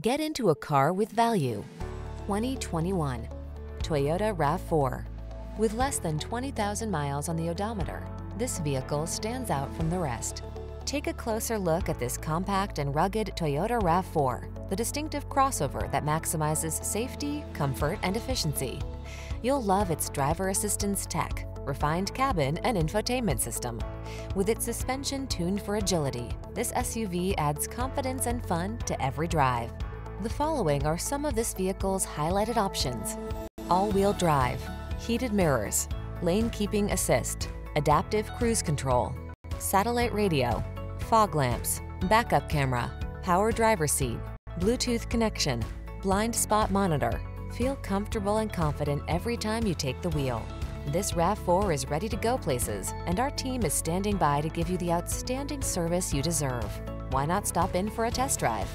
Get into a car with value. 2021 Toyota RAV4. With less than 20,000 miles on the odometer, this vehicle stands out from the rest. Take a closer look at this compact and rugged Toyota RAV4, the distinctive crossover that maximizes safety, comfort, and efficiency. You'll love its driver assistance tech, refined cabin, and infotainment system. With its suspension tuned for agility, this SUV adds confidence and fun to every drive. The following are some of this vehicle's highlighted options. All-wheel drive, heated mirrors, lane keeping assist, adaptive cruise control, satellite radio, fog lamps, backup camera, power driver seat, Bluetooth connection, blind spot monitor. Feel comfortable and confident every time you take the wheel. This RAV4 is ready to go places, and our team is standing by to give you the outstanding service you deserve. Why not stop in for a test drive?